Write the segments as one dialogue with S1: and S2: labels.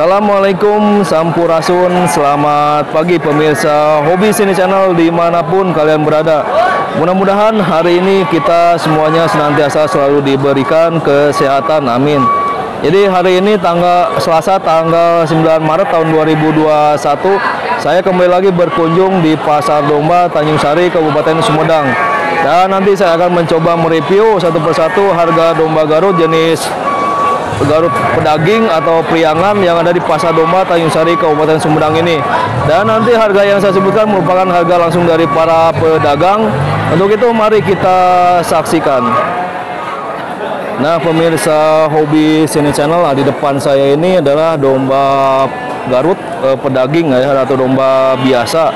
S1: Assalamualaikum Sampurasun. Selamat pagi pemirsa Hobi Sini Channel di mana pun kalian berada. Mudah-mudahan hari ini kita semuanya senantiasa selalu diberikan kesehatan. Amin. Jadi hari ini tanggal Selasa tanggal 9 Maret tahun 2021 Saya kembali lagi berkunjung di Pasar Domba Tanjung Sari Kabupaten Sumedang. Dan nanti saya akan mencoba mereview satu persatu harga domba Garut jenis Garut pedaging atau priangan yang ada di Pasar Domba Tanjung Sari Kabupaten Sumedang ini. Dan nanti harga yang saya sebutkan merupakan harga langsung dari para pedagang. Untuk itu mari kita saksikan. Nah, pemirsa hobi sini channel di depan saya ini adalah domba Garut eh, pedaging ya atau domba biasa.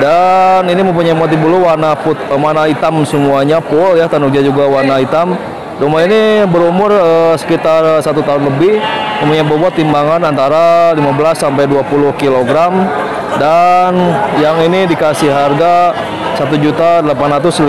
S1: Dan ini mempunyai motif bulu warna put, eh, warna hitam semuanya full ya, tanduknya juga warna hitam. Domba ini berumur uh, sekitar satu tahun lebih, mempunyai bobot timbangan antara 15 sampai 20 kg dan yang ini dikasih harga Rp1.850.000.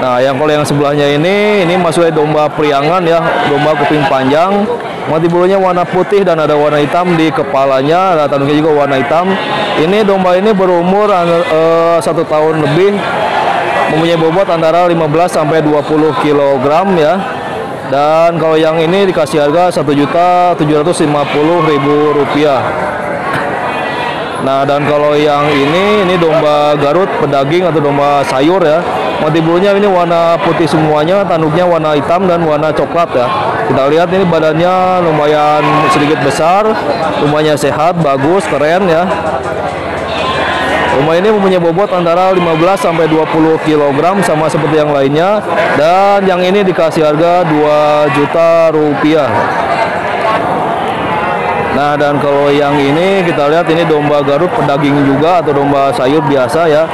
S1: Nah, yang kalau yang sebelahnya ini ini masuknya domba priangan ya, domba kuping panjang. Mati bulunya warna putih dan ada warna hitam di kepalanya, ada tanduknya juga warna hitam. Ini domba ini berumur uh, satu tahun lebih, mempunyai bobot antara 15 sampai 20 kg ya. Dan kalau yang ini dikasih harga Rp1.750.000. Nah, dan kalau yang ini ini domba Garut pedaging atau domba sayur ya. Mati bulunya ini warna putih semuanya, tanduknya warna hitam dan warna coklat ya. Kita lihat ini badannya lumayan sedikit besar, lumayan sehat, bagus, keren ya. Rumah ini mempunyai bobot antara 15 sampai 20 kg sama seperti yang lainnya dan yang ini dikasih harga 2 juta rupiah. Nah, dan kalau yang ini kita lihat ini domba Garut pedaging juga atau domba sayur biasa ya.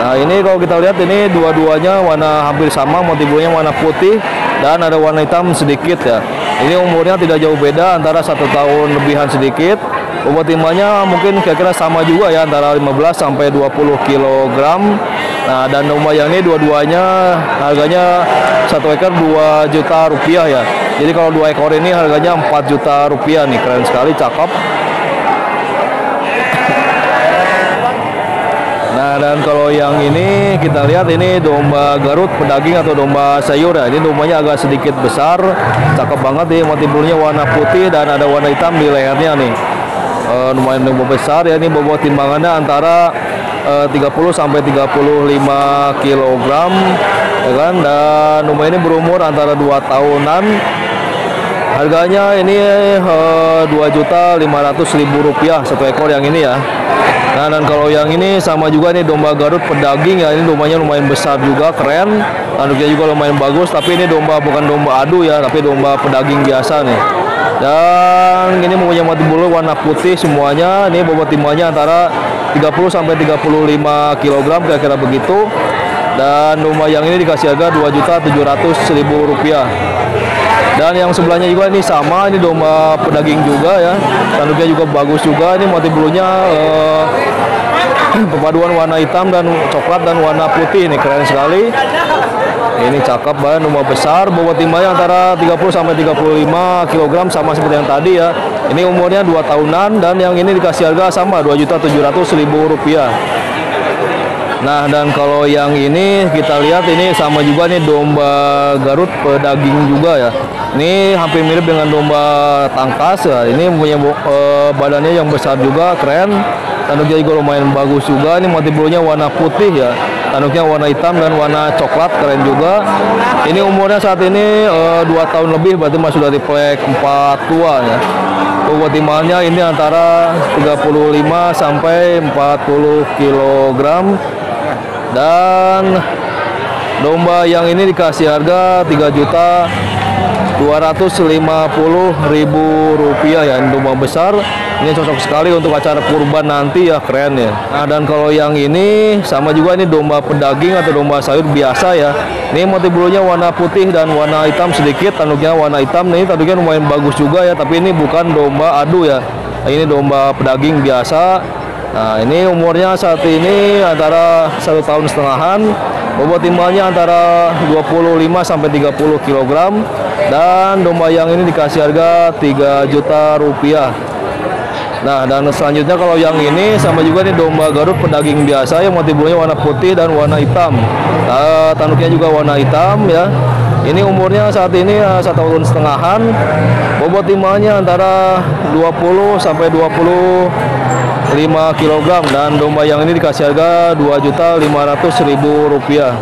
S1: Nah, ini kalau kita lihat ini dua-duanya warna hampir sama, motifnya warna putih dan ada warna hitam sedikit ya. Ini umurnya tidak jauh beda antara satu tahun lebihan sedikit. Bobot timbangnya mungkin kira-kira sama juga ya antara 15 sampai 20 kg. Nah, dan domba yang ini dua-duanya harganya satu ekor 2 juta rupiah ya. Jadi kalau dua ekor ini harganya 4 juta rupiah nih, keren sekali, cakep. Nah, dan kalau yang ini kita lihat ini domba Garut pedaging atau domba sayur ya. Ini dombanya agak sedikit besar, cakep banget nih, motifnya warna putih dan ada warna hitam di lehernya nih. E, lumayan besar ya, ini bobot timbangannya antara e, 30 sampai 35 kg ya kan. Dan domba ini berumur antara 2 tahunan. Harganya ini eh, dua juta lima ratus ribu rupiah satu ekor yang ini ya. Nah dan kalau yang ini sama juga nih domba Garut pedaging ya ini dombanya lumayan besar juga keren tanduknya juga lumayan bagus tapi ini domba bukan domba adu ya tapi domba pedaging biasa nih dan ini mempunyai mati bulu warna putih semuanya. Ini bobot timbangnya antara 30 sampai 35 kg kira-kira begitu. Dan domba yang ini dikasih harga 2.700.000 rupiah. Dan yang sebelahnya juga ini sama ini domba pedaging juga ya. Tanduknya juga bagus juga. Ini motif bulunya eh, perpaduan warna hitam dan coklat dan warna putih. Ini keren sekali ini cakep banget domba besar bobot timbangnya antara 30 sampai 35 kg sama seperti yang tadi ya ini umurnya 2 tahunan dan yang ini dikasih harga sama 2.700.000 rupiah Nah dan kalau yang ini kita lihat ini sama juga nih domba Garut pedaging juga ya. Ini hampir mirip dengan domba tangkas ya. Ini punya eh, badannya yang besar juga keren. Tanduknya juga lumayan bagus juga. Ini motif bulunya warna putih ya. Tanduknya warna hitam dan warna coklat keren juga. Ini umurnya saat ini eh, 2 tahun lebih berarti masuk dari plek 4 tua ya. Bobot ini antara 35 sampai 40 kg dan domba yang ini dikasih harga 3 juta 250 ribu rupiah ya ini domba besar. Ini cocok sekali untuk acara kurban nanti ya keren ya. Nah dan kalau yang ini sama juga ini domba pedaging atau domba sayur biasa ya. Ini motif bulunya warna putih dan warna hitam sedikit tanduknya warna hitam. Nih tanduknya lumayan bagus juga ya tapi ini bukan domba adu ya. Ini domba pedaging biasa Nah ini umurnya saat ini antara satu tahun setengahan, bobot timbangnya antara 25 sampai 30 kg dan domba yang ini dikasih harga 3 juta rupiah. Nah dan selanjutnya kalau yang ini sama juga nih domba Garut pedaging biasa yang motif bulunya warna putih dan warna hitam. Nah, tanduknya juga warna hitam ya. Ini umurnya saat ini uh, satu tahun setengahan. Bobot timbangnya antara 20 sampai 20 5 kg dan domba yang ini dikasih harga 2.500.000 rupiah.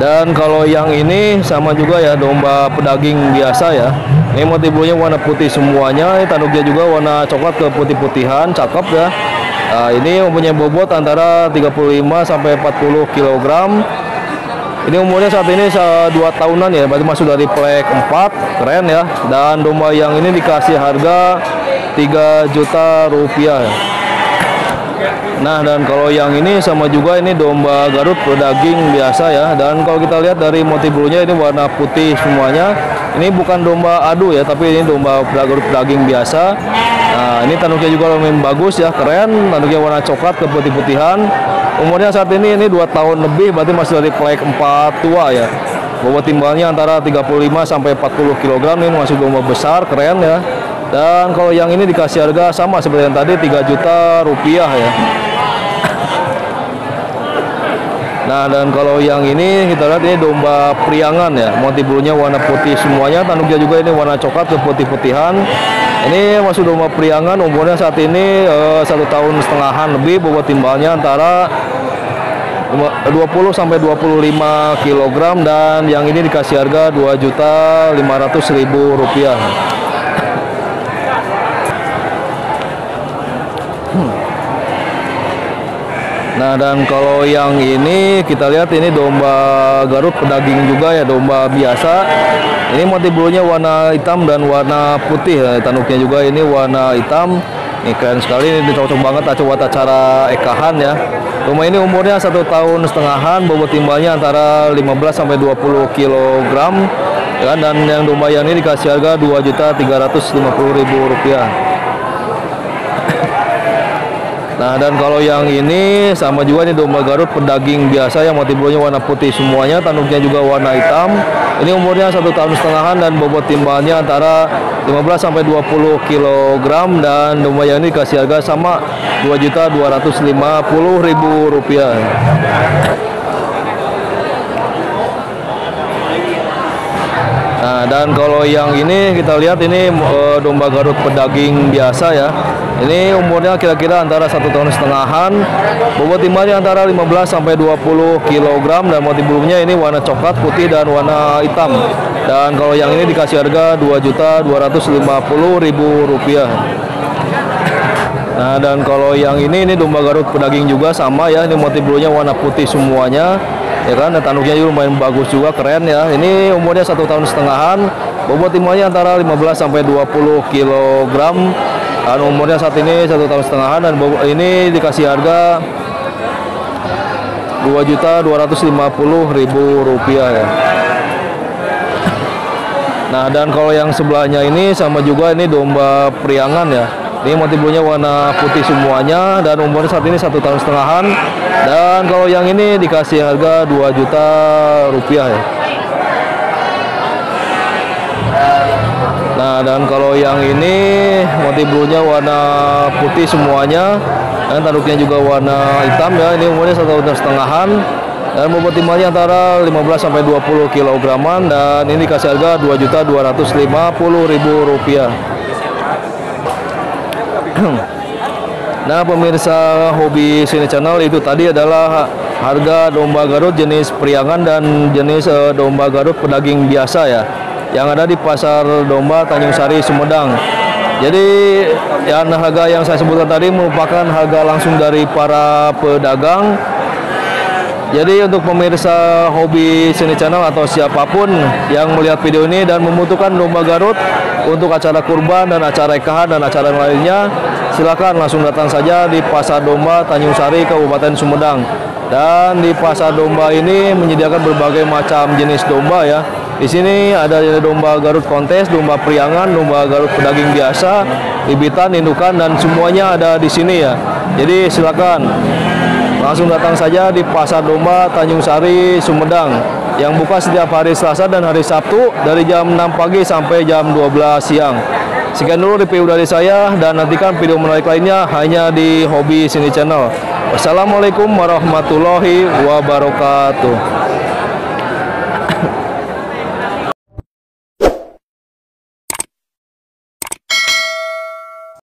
S1: Dan kalau yang ini sama juga ya domba pedaging biasa ya. Ini motif bulunya warna putih semuanya. Ini tanduknya juga warna coklat ke putih-putihan cakep ya. Nah, ini mempunyai bobot antara 35 sampai 40 kg ini umurnya saat ini dua tahunan ya berarti masuk dari plek 4 keren ya. Dan domba yang ini dikasih harga 3 juta rupiah Nah dan kalau yang ini sama juga ini domba Garut daging biasa ya. Dan kalau kita lihat dari motif bulunya ini warna putih semuanya. Ini bukan domba adu ya tapi ini domba Garut daging biasa. Nah ini tanduknya juga lumayan bagus ya keren. Tanduknya warna coklat ke putih-putihan umurnya saat ini ini dua tahun lebih berarti masih dari plek 4 tua ya. Bobot timbangnya antara 35 sampai 40 kg ini masih domba besar keren ya dan kalau yang ini dikasih harga sama seperti yang tadi 3 juta rupiah ya. Nah dan kalau yang ini kita lihat ini domba priangan ya. Motif bulunya warna putih semuanya. Tanduknya juga ini warna coklat ke putih-putihan ini masuk domba priangan umurnya saat ini uh, satu tahun setengahan lebih. Bobot timbalnya antara 20 sampai 25 kg dan yang ini dikasih harga 2 juta 500 ribu rupiah Nah dan kalau yang ini kita lihat ini domba Garut pedaging juga ya domba biasa. Ini motif bulunya warna hitam dan warna putih. Ya. Tanduknya juga ini warna hitam. Ini keren sekali ini cocok banget buat acara ekahan ya. Domba ini umurnya satu tahun setengahan, bobot timbangnya antara 15 sampai 20 kg. Ya, dan yang domba yang ini dikasih harga 2.350.000 rupiah. Nah dan kalau yang ini sama juga nih domba Garut pedaging biasa yang motif bulunya warna putih semuanya, tanduknya juga warna hitam. Ini umurnya satu tahun setengahan dan bobot timbalnya antara 15 sampai 20 kg dan domba yang ini dikasih harga sama 2.250.000 rupiah. Nah, dan kalau yang ini kita lihat ini uh, domba Garut pedaging biasa ya. Ini umurnya kira-kira antara satu tahun setengahan. Bobot timbangnya antara 15 sampai 20 kg dan motif bulunya ini warna coklat, putih dan warna hitam. Dan kalau yang ini dikasih harga 2.250.000 rupiah. Nah, dan kalau yang ini ini domba Garut pedaging juga sama ya. Ini motif bulunya warna putih semuanya ya kan dan tanduknya juga lumayan bagus juga keren ya ini umurnya satu tahun setengahan bobot timbangnya antara 15 sampai 20 kg dan umurnya saat ini satu tahun setengahan dan ini dikasih harga 2.250.000 rupiah ya Nah dan kalau yang sebelahnya ini sama juga ini domba priangan ya ini motif bulunya warna putih semuanya dan umurnya saat ini satu tahun setengahan. Dan kalau yang ini dikasih harga 2 juta rupiah ya. Nah dan kalau yang ini motif bulunya warna putih semuanya dan tanduknya juga warna hitam ya. Ini umurnya satu tahun setengahan dan bobot timbangnya antara 15 sampai 20 kg dan ini dikasih harga 2.250.000 rupiah. nah pemirsa hobi sini channel itu tadi adalah harga domba Garut jenis priangan dan jenis uh, domba Garut pedaging biasa ya yang ada di pasar domba Tanjung Sari Sumedang. Jadi yang harga yang saya sebutkan tadi merupakan harga langsung dari para pedagang. Jadi untuk pemirsa hobi sini channel atau siapa pun yang melihat video ini dan membutuhkan domba Garut untuk acara kurban dan acara ekahan dan acara lainnya, silakan langsung datang saja di Pasar Domba Tanjung Sari Kabupaten Sumedang. Dan di Pasar Domba ini menyediakan berbagai macam jenis domba ya, Di sini ada domba Garut kontes, domba priangan, domba Garut pedaging biasa, ibitan, indukan dan semuanya ada di sini ya. Jadi silakan langsung datang saja di Pasar Domba Tanjung Sari, Sumedang yang buka setiap hari Selasa dan hari Sabtu dari jam 6 pagi sampai jam 12 siang. Sekian dulu review dari saya dan nantikan video menarik lainnya hanya di Hobi Sini Channel. Wassalamualaikum warahmatullahi wabarakatuh.